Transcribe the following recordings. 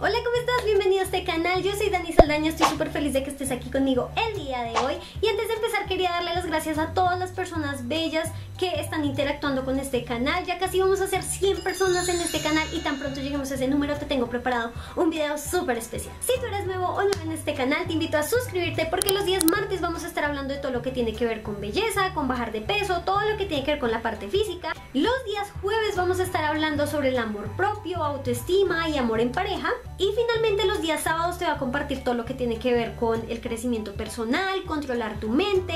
Hola, ¿cómo estás? Bienvenido a este canal. Yo soy Dani Saldaña, estoy súper feliz de que estés aquí conmigo el día de hoy. Y antes de empezar quería darle las gracias a todas las personas bellas que están interactuando con este canal. Ya casi vamos a ser 100 personas en este canal y tan pronto lleguemos a ese número te tengo preparado un video súper especial. Si tú eres nuevo o nuevo en este canal, te invito a suscribirte porque los días martes vamos a estar hablando de todo lo que tiene que ver con belleza, con bajar de peso, todo lo que tiene que ver con la parte física. Los días jueves vamos a estar hablando sobre el amor propio, autoestima y amor en pareja. Y finalmente los días sábados te voy a compartir todo lo que tiene que ver con el crecimiento personal, controlar tu mente,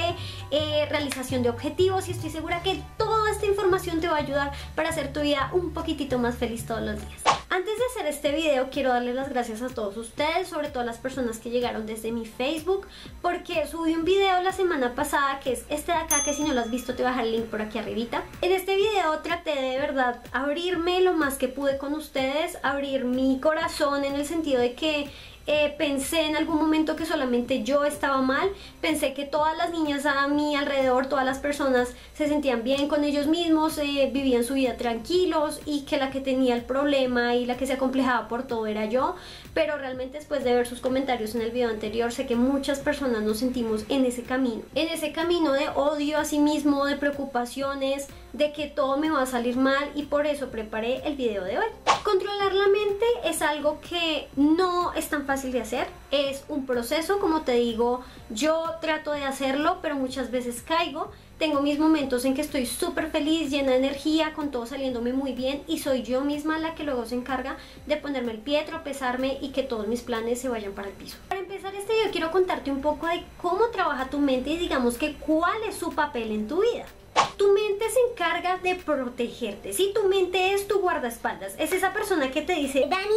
eh, realización de objetivos y estoy segura que toda esta información te va a ayudar para hacer tu vida un poquitito más feliz todos los días. Antes de hacer este video quiero darles las gracias a todos ustedes, sobre todo a las personas que llegaron desde mi Facebook, porque subí un video la semana pasada que es este de acá, que si no lo has visto te voy a dejar el link por aquí arribita. En este video traté de verdad abrirme lo más que pude con ustedes, abrir mi corazón en el sentido de que eh, pensé en algún momento que solamente yo estaba mal, pensé que todas las niñas a mi alrededor, todas las personas se sentían bien con ellos mismos, eh, vivían su vida tranquilos y que la que tenía el problema y la que se acomplejaba por todo era yo, pero realmente después de ver sus comentarios en el video anterior sé que muchas personas nos sentimos en ese camino, en ese camino de odio a sí mismo, de preocupaciones, de que todo me va a salir mal y por eso preparé el video de hoy. Controlar la mente es algo que no es tan fácil de hacer, es un proceso, como te digo, yo trato de hacerlo, pero muchas veces caigo. Tengo mis momentos en que estoy súper feliz, llena de energía, con todo saliéndome muy bien y soy yo misma la que luego se encarga de ponerme el pie, tropezarme y que todos mis planes se vayan para el piso. Para empezar este video quiero contarte un poco de cómo trabaja tu mente y digamos que cuál es su papel en tu vida. Tu mente se encarga de protegerte. Si tu mente es tu guardaespaldas, es esa persona que te dice, Dani,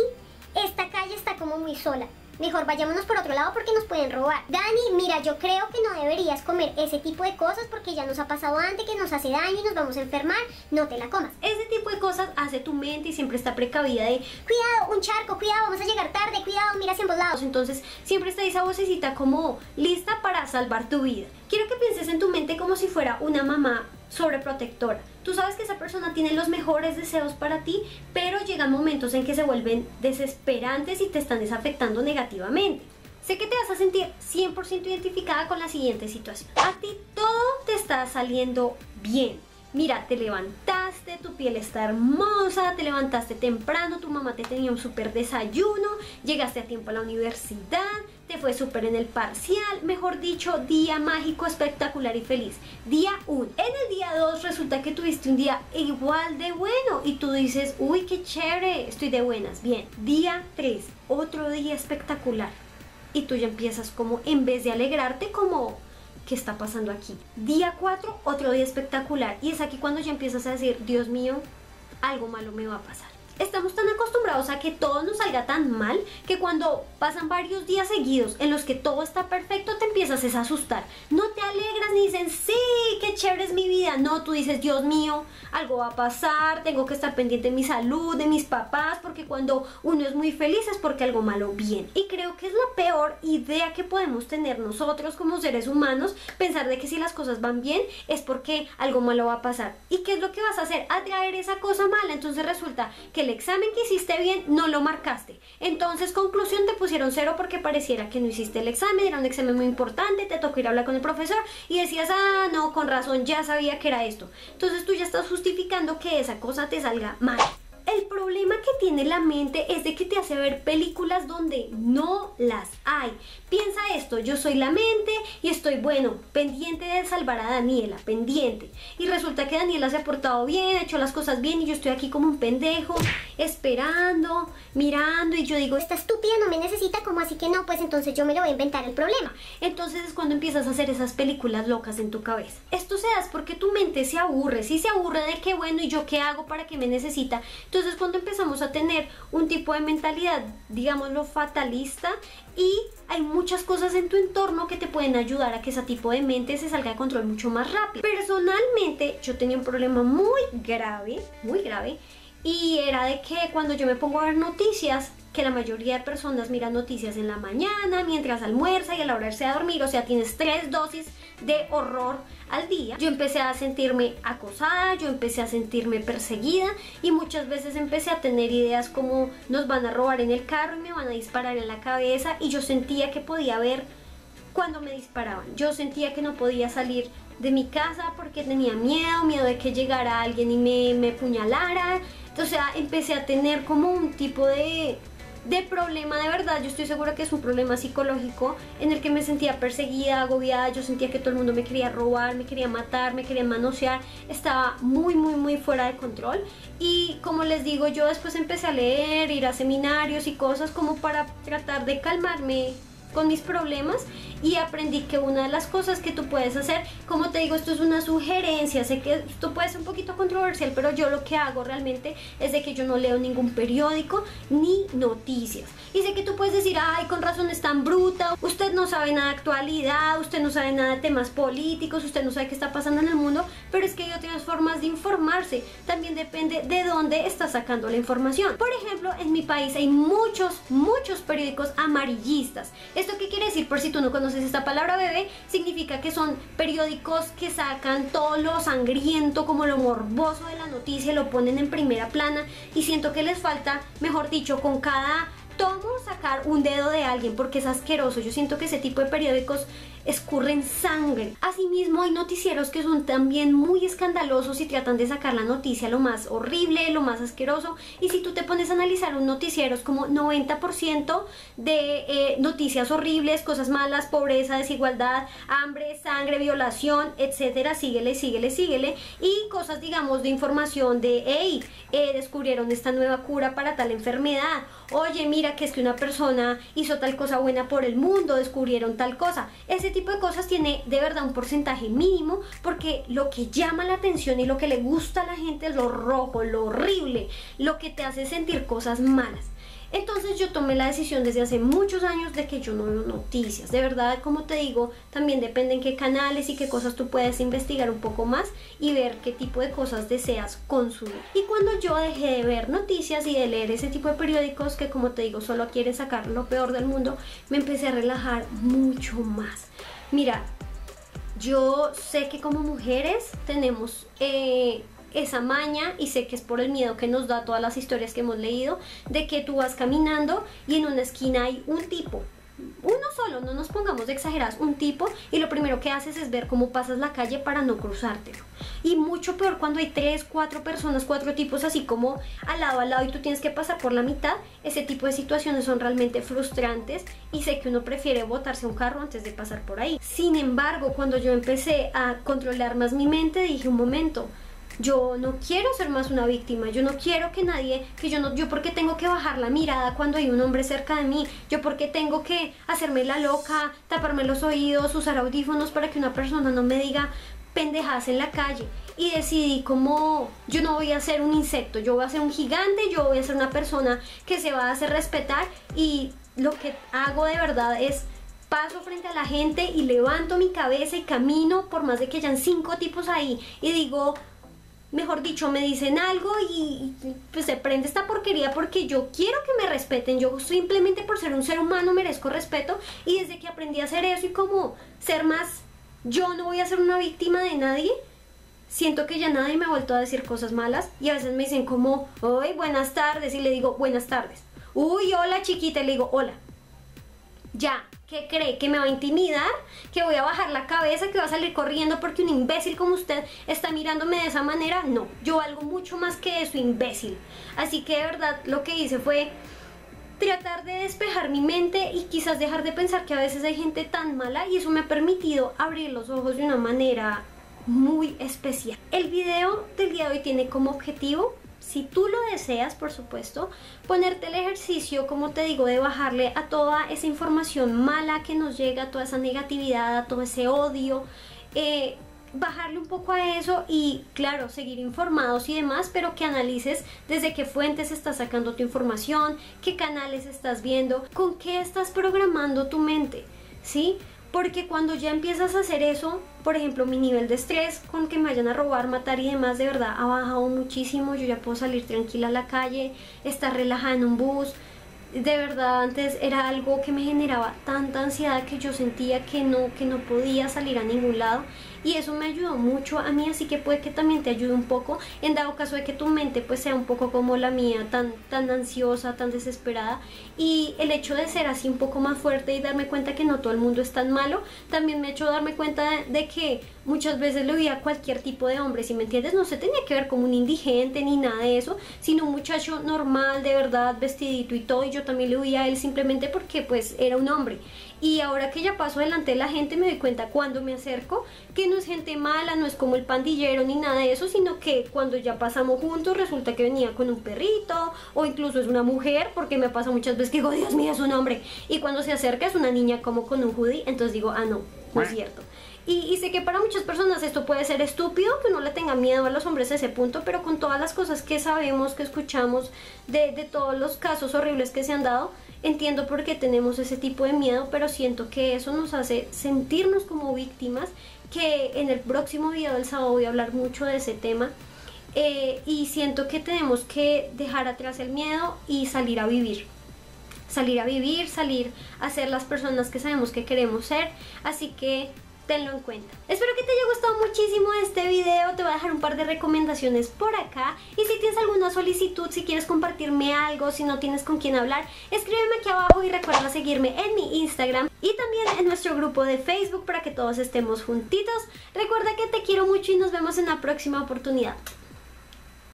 esta calle está como muy sola. Mejor vayámonos por otro lado porque nos pueden robar. Dani, mira, yo creo que no deberías comer ese tipo de cosas porque ya nos ha pasado antes que nos hace daño y nos vamos a enfermar. No te la comas. Ese tipo de cosas hace tu mente y siempre está precavida de cuidado, un charco, cuidado, vamos a llegar tarde, cuidado, mira hacia ambos lados. Entonces siempre está esa vocecita como lista para salvar tu vida. Quiero que pienses en tu mente como si fuera una mamá sobreprotectora. Tú sabes que esa persona tiene los mejores deseos para ti, pero llegan momentos en que se vuelven desesperantes y te están desafectando negativamente. Sé que te vas a sentir 100% identificada con la siguiente situación. A ti todo te está saliendo bien. Mira, te levantaste, tu piel está hermosa, te levantaste temprano, tu mamá te tenía un súper desayuno, llegaste a tiempo a la universidad, fue súper en el parcial, mejor dicho, día mágico, espectacular y feliz. Día 1. En el día 2 resulta que tuviste un día igual de bueno y tú dices, uy, qué chévere, estoy de buenas. Bien, día 3, otro día espectacular. Y tú ya empiezas como, en vez de alegrarte, como, ¿qué está pasando aquí? Día 4, otro día espectacular. Y es aquí cuando ya empiezas a decir, Dios mío, algo malo me va a pasar estamos tan acostumbrados a que todo nos salga tan mal que cuando pasan varios días seguidos en los que todo está perfecto te empiezas a asustar. No te alegras ni dicen, sí, qué chévere es mi vida. No, tú dices, Dios mío, algo va a pasar, tengo que estar pendiente de mi salud, de mis papás, porque cuando uno es muy feliz es porque algo malo viene. Y creo que es la peor idea que podemos tener nosotros como seres humanos, pensar de que si las cosas van bien es porque algo malo va a pasar. ¿Y qué es lo que vas a hacer? Atraer esa cosa mala. Entonces resulta que el examen que hiciste bien no lo marcaste. Entonces, conclusión, te pusieron cero porque pareciera que no hiciste el examen, era un examen muy importante, te tocó ir a hablar con el profesor y decías, ah, no, con razón, ya sabía que era esto. Entonces tú ya estás justificando que esa cosa te salga mal. El problema que tiene la mente es de que te hace ver películas donde no las hay. Piensa esto, yo soy la mente y estoy, bueno, pendiente de salvar a Daniela, pendiente. Y resulta que Daniela se ha portado bien, ha hecho las cosas bien y yo estoy aquí como un pendejo, esperando, mirando y yo digo, esta estúpida no me necesita, como así que no, pues entonces yo me lo voy a inventar el problema. Entonces es cuando empiezas a hacer esas películas locas en tu cabeza. Esto se da porque tu mente se aburre, si se aburre de que bueno y yo qué hago para que me necesita. Entonces cuando empezamos a tener un tipo de mentalidad, digámoslo, fatalista y hay muchas cosas en tu entorno que te pueden ayudar a que ese tipo de mente se salga de control mucho más rápido. Personalmente yo tenía un problema muy grave, muy grave, y era de que cuando yo me pongo a ver noticias, que la mayoría de personas miran noticias en la mañana, mientras almuerza y a la hora de a dormir, o sea, tienes tres dosis de horror al día. Yo empecé a sentirme acosada, yo empecé a sentirme perseguida y muchas veces empecé a tener ideas como nos van a robar en el carro y me van a disparar en la cabeza y yo sentía que podía ver cuando me disparaban. Yo sentía que no podía salir de mi casa porque tenía miedo, miedo de que llegara alguien y me, me puñalara. O sea, empecé a tener como un tipo de, de problema de verdad, yo estoy segura que es un problema psicológico en el que me sentía perseguida, agobiada, yo sentía que todo el mundo me quería robar, me quería matar, me quería manosear, estaba muy muy muy fuera de control. Y como les digo, yo después empecé a leer, ir a seminarios y cosas como para tratar de calmarme con mis problemas y aprendí que una de las cosas que tú puedes hacer, como te digo, esto es una sugerencia, sé que esto puede ser un poquito controversial, pero yo lo que hago realmente es de que yo no leo ningún periódico ni noticias. Y sé que tú puedes decir, ay, con razón es tan bruta, usted no sabe nada de actualidad, usted no sabe nada de temas políticos, usted no sabe qué está pasando en el mundo, pero es que hay otras formas de informarse. También depende de dónde está sacando la información. Por ejemplo, en mi país hay muchos, muchos periódicos amarillistas. ¿Esto qué quiere decir? Por si tú no conoces esta palabra bebé, significa que son periódicos que sacan todo lo sangriento, como lo morboso de la noticia, lo ponen en primera plana y siento que les falta, mejor dicho, con cada tomo sacar un dedo de alguien porque es asqueroso. Yo siento que ese tipo de periódicos escurren sangre. Asimismo, hay noticieros que son también muy escandalosos y tratan de sacar la noticia lo más horrible, lo más asqueroso. Y si tú te pones a analizar un noticiero, es como 90% de eh, noticias horribles, cosas malas, pobreza, desigualdad, hambre, sangre, violación, etcétera. Síguele, síguele, síguele. Y cosas, digamos, de información de, hey, eh, descubrieron esta nueva cura para tal enfermedad. Oye, mira que es que una persona hizo tal cosa buena por el mundo, descubrieron tal cosa. Ese tipo de cosas tiene de verdad un porcentaje mínimo porque lo que llama la atención y lo que le gusta a la gente es lo rojo, lo horrible, lo que te hace sentir cosas malas. Entonces yo tomé la decisión desde hace muchos años de que yo no veo noticias. De verdad, como te digo, también depende en qué canales y qué cosas tú puedes investigar un poco más y ver qué tipo de cosas deseas consumir. Y cuando yo dejé de ver noticias y de leer ese tipo de periódicos que como te digo solo quieren sacar lo peor del mundo, me empecé a relajar mucho más. Mira, yo sé que como mujeres tenemos eh, esa maña y sé que es por el miedo que nos da todas las historias que hemos leído de que tú vas caminando y en una esquina hay un tipo uno solo, no nos pongamos de exageradas, un tipo y lo primero que haces es ver cómo pasas la calle para no cruzártelo. Y mucho peor cuando hay tres, cuatro personas, cuatro tipos así como al lado, al lado y tú tienes que pasar por la mitad. Ese tipo de situaciones son realmente frustrantes y sé que uno prefiere botarse un carro antes de pasar por ahí. Sin embargo, cuando yo empecé a controlar más mi mente, dije un momento, yo no quiero ser más una víctima, yo no quiero que nadie, que yo no, yo porque tengo que bajar la mirada cuando hay un hombre cerca de mí, yo porque tengo que hacerme la loca, taparme los oídos, usar audífonos para que una persona no me diga pendejadas en la calle. Y decidí como yo no voy a ser un insecto, yo voy a ser un gigante, yo voy a ser una persona que se va a hacer respetar y lo que hago de verdad es paso frente a la gente y levanto mi cabeza y camino por más de que hayan cinco tipos ahí y digo mejor dicho, me dicen algo y pues se prende esta porquería porque yo quiero que me respeten, yo simplemente por ser un ser humano merezco respeto y desde que aprendí a hacer eso y como ser más, yo no voy a ser una víctima de nadie, siento que ya nadie me ha vuelto a decir cosas malas y a veces me dicen como, hoy buenas tardes y le digo buenas tardes, uy, hola chiquita y le digo hola, ya, que cree que me va a intimidar, que voy a bajar la cabeza, que va a salir corriendo porque un imbécil como usted está mirándome de esa manera. No, yo valgo mucho más que eso, imbécil. Así que de verdad lo que hice fue tratar de despejar mi mente y quizás dejar de pensar que a veces hay gente tan mala y eso me ha permitido abrir los ojos de una manera muy especial. El video del día de hoy tiene como objetivo si tú lo deseas, por supuesto, ponerte el ejercicio, como te digo, de bajarle a toda esa información mala que nos llega, a toda esa negatividad, a todo ese odio, eh, bajarle un poco a eso y, claro, seguir informados y demás, pero que analices desde qué fuentes estás sacando tu información, qué canales estás viendo, con qué estás programando tu mente, ¿sí? Porque cuando ya empiezas a hacer eso, por ejemplo, mi nivel de estrés con que me vayan a robar, matar y demás, de verdad ha bajado muchísimo. Yo ya puedo salir tranquila a la calle, estar relajada en un bus. de verdad antes era algo que me generaba tanta ansiedad que yo sentía que no, que no podía salir a ningún lado y eso me ayudó mucho a mí, así que puede que también te ayude un poco en dado caso de que tu mente pues sea un poco como la mía, tan, tan ansiosa, tan desesperada y el hecho de ser así un poco más fuerte y darme cuenta que no todo el mundo es tan malo, también me ha hecho darme cuenta de, que muchas veces le oía a cualquier tipo de hombre, si me entiendes, no se tenía que ver como un indigente ni nada de eso, sino un muchacho normal, de verdad, vestidito y todo, y yo también le oía a él simplemente porque pues era un hombre. Y ahora que ya paso delante de la gente me doy cuenta cuando me acerco que no es gente mala, no es como el pandillero ni nada de eso, sino que cuando ya pasamos juntos resulta que venía con un perrito o incluso es una mujer, porque me pasa muchas veces que digo, Dios mío, es un hombre. Y cuando se acerca es una niña como con un hoodie, entonces digo, ah, no, no es cierto. Y, sé que para muchas personas esto puede ser estúpido, que no le tenga miedo a los hombres a ese punto, pero con todas las cosas que sabemos, que escuchamos, de, todos los casos horribles que se han dado, entiendo por qué tenemos ese tipo de miedo, pero siento que eso nos hace sentirnos como víctimas, que en el próximo video del sábado voy a hablar mucho de ese tema. Eh, y siento que tenemos que dejar atrás el miedo y salir a vivir salir a vivir, salir a ser las personas que sabemos que queremos ser. Así que tenlo en cuenta. Espero que te haya gustado muchísimo este video, te voy a dejar un par de recomendaciones por acá y si tienes alguna solicitud, si quieres compartirme algo, si no tienes con quién hablar, escríbeme aquí abajo y recuerda seguirme en mi Instagram y también en nuestro grupo de Facebook para que todos estemos juntitos. Recuerda que te quiero mucho y nos vemos en la próxima oportunidad.